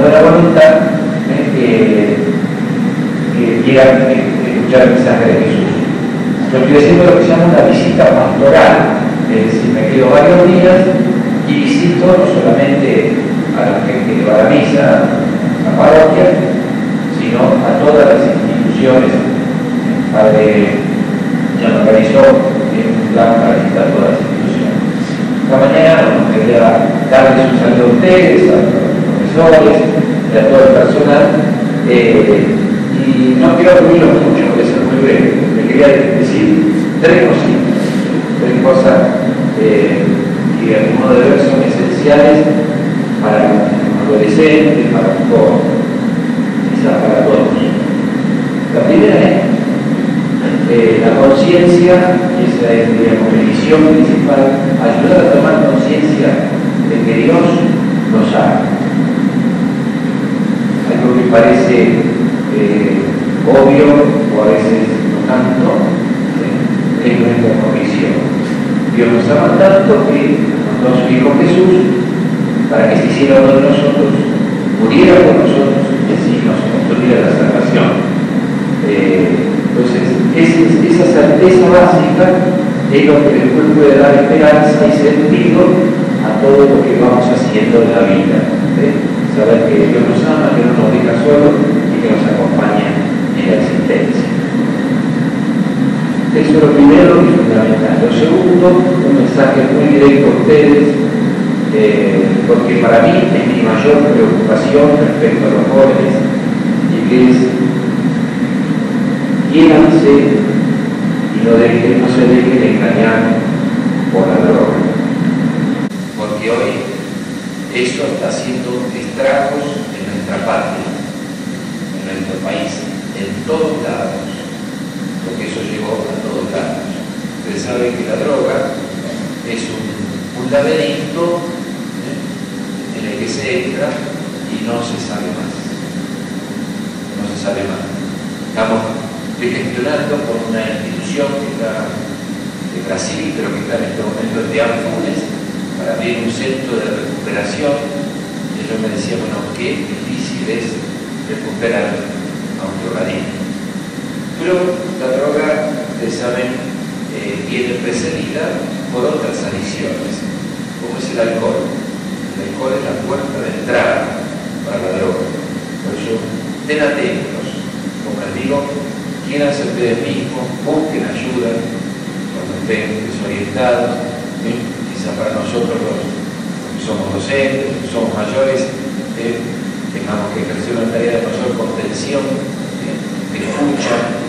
buena voluntad ¿eh? que, quieran escuchar el mensaje de Jesús. Yo estoy haciendo lo que se llama una visita pastoral, es decir, me quedo varios días y visito no solamente a la gente que va a la misa, a la parroquia, sino a todas las instituciones. El padre ya me organizó un plan para visitar todas las instituciones. Esta mañana quería darles un saludo a ustedes, a profesores, y a todo el personal. Eh, y no quiero aburrirlos mucho, a ser muy breve. Le quería decir tres cositas, tres cosas eh, que a mi modo de ver son esenciales para adolescentes, para poco, quizás para todos. La primera es eh, la conciencia, y esa es digamos, mi visión principal, ayudar a tomar conciencia de que Dios nos ama. Algo que parece eh, obvio o a veces no tanto, ¿sí? es nuestra convicción. Dios nos ama tanto que mandó a su Hijo Jesús para que se hiciera uno de nosotros, muriera por nosotros y así nos construyera la salvación. Eh, entonces, esa certeza básica es lo que después puede dar esperanza y sentido a todo lo que vamos haciendo en la vida. Saber que Dios nos ama, que no nos deja solos y que nos acompaña en la existencia. Eso es lo primero y fundamental. Lo segundo, un mensaje muy directo a ustedes, eh, porque para mí es mi mayor preocupación respecto a los jóvenes y que es quiéranse y no, dejen, no se dejen engañar por la droga. Porque hoy eso está haciendo estragos en nuestra patria, en nuestro país, en todos lados, porque eso llegó a todos lados. Ustedes saben que la droga es un, un laberinto ¿eh? en el que se entra y no se sabe más. No se sabe más. Estamos gestionando por una institución que está de Brasil, pero que está en este momento en Anfunes, para abrir un centro de recuperación. Me decían, bueno, qué difícil es recuperar a un drogadicto. Pero la droga, ustedes saben, eh, viene precedida por otras adicciones, como es el alcohol. El alcohol es la puerta de entrada para la droga. Por eso, ten atentos, como les digo, quieranse ustedes mismos, busquen ayuda cuando estén desorientados, quizá para nosotros los, somos docentes, somos mayores, eh, tengamos que ejercer una tarea de mayor contención, eh, de escucha,